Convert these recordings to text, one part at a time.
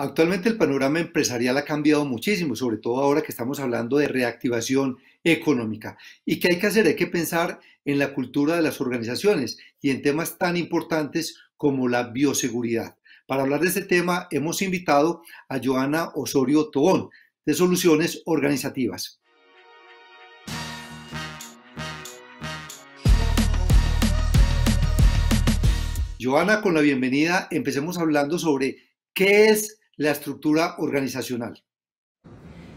Actualmente el panorama empresarial ha cambiado muchísimo, sobre todo ahora que estamos hablando de reactivación económica. ¿Y qué hay que hacer? Hay que pensar en la cultura de las organizaciones y en temas tan importantes como la bioseguridad. Para hablar de este tema hemos invitado a Joana Osorio Tobón de Soluciones Organizativas. Joana, con la bienvenida, empecemos hablando sobre qué es la estructura organizacional?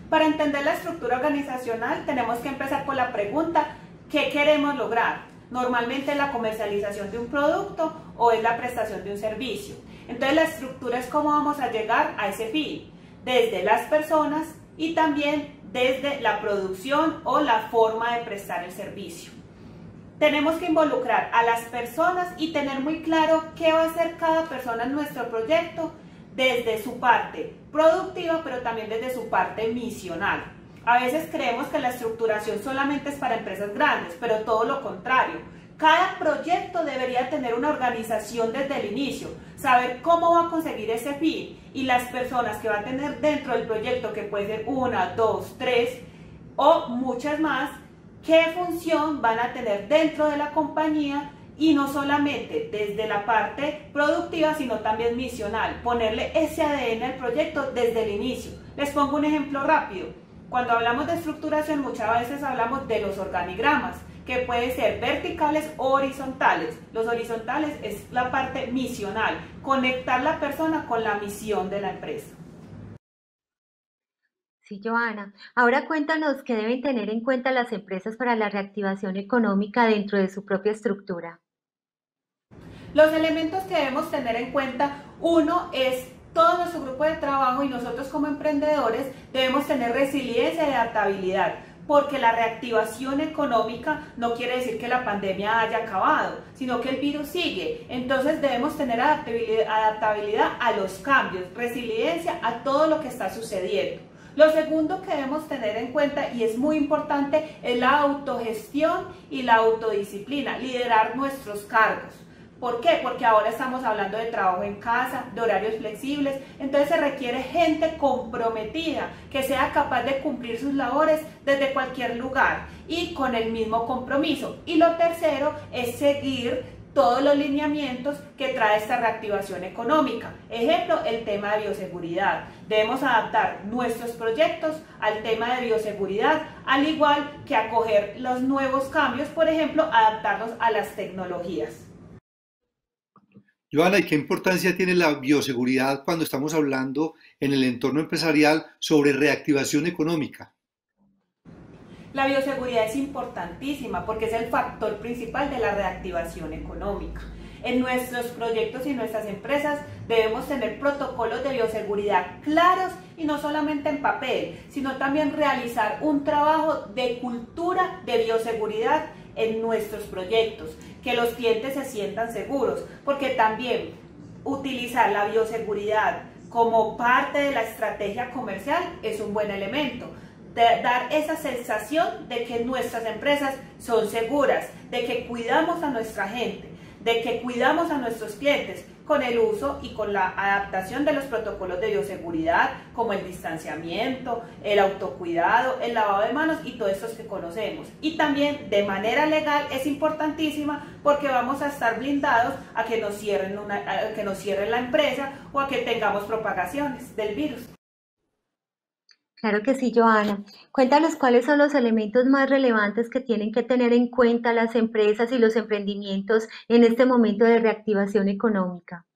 Para entender la estructura organizacional tenemos que empezar por la pregunta, ¿qué queremos lograr? Normalmente la comercialización de un producto o es la prestación de un servicio. Entonces la estructura es cómo vamos a llegar a ese fin, desde las personas y también desde la producción o la forma de prestar el servicio. Tenemos que involucrar a las personas y tener muy claro qué va a hacer cada persona en nuestro proyecto desde su parte productiva, pero también desde su parte misional. A veces creemos que la estructuración solamente es para empresas grandes, pero todo lo contrario. Cada proyecto debería tener una organización desde el inicio, saber cómo va a conseguir ese fin y las personas que va a tener dentro del proyecto, que puede ser una, dos, tres o muchas más, qué función van a tener dentro de la compañía y no solamente desde la parte productiva, sino también misional, ponerle ese ADN al proyecto desde el inicio. Les pongo un ejemplo rápido. Cuando hablamos de estructuración, muchas veces hablamos de los organigramas, que pueden ser verticales o horizontales. Los horizontales es la parte misional, conectar la persona con la misión de la empresa. Sí, Joana. Ahora cuéntanos qué deben tener en cuenta las empresas para la reactivación económica dentro de su propia estructura. Los elementos que debemos tener en cuenta, uno es todo nuestro grupo de trabajo y nosotros como emprendedores debemos tener resiliencia y adaptabilidad, porque la reactivación económica no quiere decir que la pandemia haya acabado, sino que el virus sigue. Entonces debemos tener adaptabilidad a los cambios, resiliencia a todo lo que está sucediendo. Lo segundo que debemos tener en cuenta y es muy importante es la autogestión y la autodisciplina, liderar nuestros cargos. ¿Por qué? Porque ahora estamos hablando de trabajo en casa, de horarios flexibles, entonces se requiere gente comprometida, que sea capaz de cumplir sus labores desde cualquier lugar y con el mismo compromiso. Y lo tercero es seguir todos los lineamientos que trae esta reactivación económica. Ejemplo, el tema de bioseguridad. Debemos adaptar nuestros proyectos al tema de bioseguridad, al igual que acoger los nuevos cambios, por ejemplo, adaptarnos a las tecnologías. Joana, ¿y qué importancia tiene la bioseguridad cuando estamos hablando en el entorno empresarial sobre reactivación económica? La bioseguridad es importantísima porque es el factor principal de la reactivación económica. En nuestros proyectos y nuestras empresas debemos tener protocolos de bioseguridad claros y no solamente en papel, sino también realizar un trabajo de cultura de bioseguridad en nuestros proyectos, que los clientes se sientan seguros, porque también utilizar la bioseguridad como parte de la estrategia comercial es un buen elemento. dar esa sensación de que nuestras empresas son seguras, de que cuidamos a nuestra gente, de que cuidamos a nuestros clientes, con el uso y con la adaptación de los protocolos de bioseguridad, como el distanciamiento, el autocuidado, el lavado de manos y todos estos que conocemos. Y también de manera legal es importantísima porque vamos a estar blindados a que nos cierren, a que nos cierren la empresa o a que tengamos propagaciones del virus. Claro que sí, Joana. Cuéntanos cuáles son los elementos más relevantes que tienen que tener en cuenta las empresas y los emprendimientos en este momento de reactivación económica.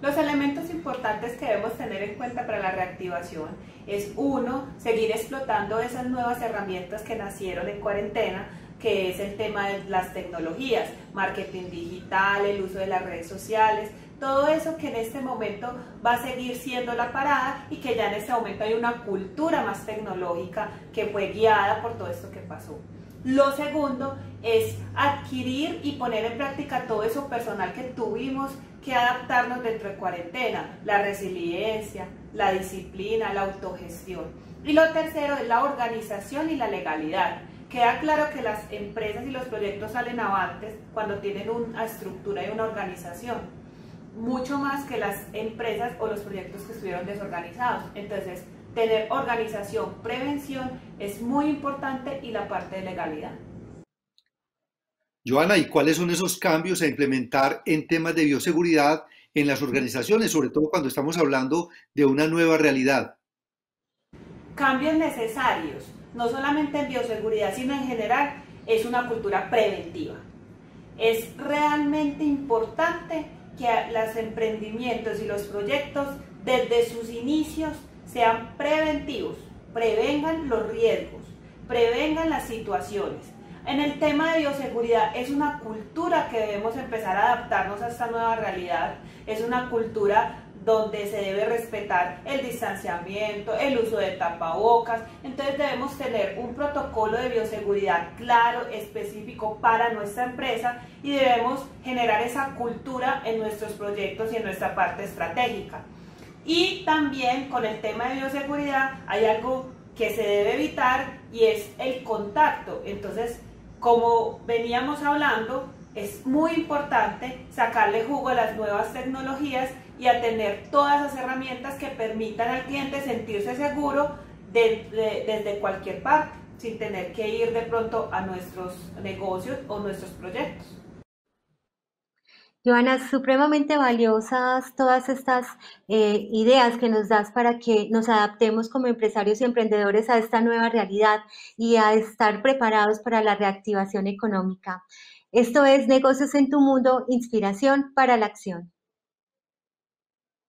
Los elementos importantes que debemos tener en cuenta para la reactivación es uno, seguir explotando esas nuevas herramientas que nacieron en cuarentena, que es el tema de las tecnologías, marketing digital, el uso de las redes sociales, todo eso que en este momento va a seguir siendo la parada y que ya en este momento hay una cultura más tecnológica que fue guiada por todo esto que pasó. Lo segundo es adquirir y poner en práctica todo eso personal que tuvimos que adaptarnos dentro de cuarentena, la resiliencia, la disciplina, la autogestión. Y lo tercero es la organización y la legalidad. Queda claro que las empresas y los proyectos salen avantes cuando tienen una estructura y una organización mucho más que las empresas o los proyectos que estuvieron desorganizados. Entonces, tener organización, prevención es muy importante y la parte de legalidad. Joana, ¿y cuáles son esos cambios a implementar en temas de bioseguridad en las organizaciones, sobre todo cuando estamos hablando de una nueva realidad? Cambios necesarios, no solamente en bioseguridad, sino en general, es una cultura preventiva. Es realmente importante que los emprendimientos y los proyectos desde sus inicios sean preventivos, prevengan los riesgos, prevengan las situaciones. En el tema de bioseguridad es una cultura que debemos empezar a adaptarnos a esta nueva realidad, es una cultura donde se debe respetar el distanciamiento, el uso de tapabocas. Entonces debemos tener un protocolo de bioseguridad claro, específico para nuestra empresa y debemos generar esa cultura en nuestros proyectos y en nuestra parte estratégica. Y también con el tema de bioseguridad hay algo que se debe evitar y es el contacto. Entonces, como veníamos hablando, es muy importante sacarle jugo a las nuevas tecnologías y a tener todas las herramientas que permitan al cliente sentirse seguro desde cualquier parte, sin tener que ir de pronto a nuestros negocios o nuestros proyectos. Joana, supremamente valiosas todas estas eh, ideas que nos das para que nos adaptemos como empresarios y emprendedores a esta nueva realidad y a estar preparados para la reactivación económica. Esto es Negocios en tu Mundo, inspiración para la acción.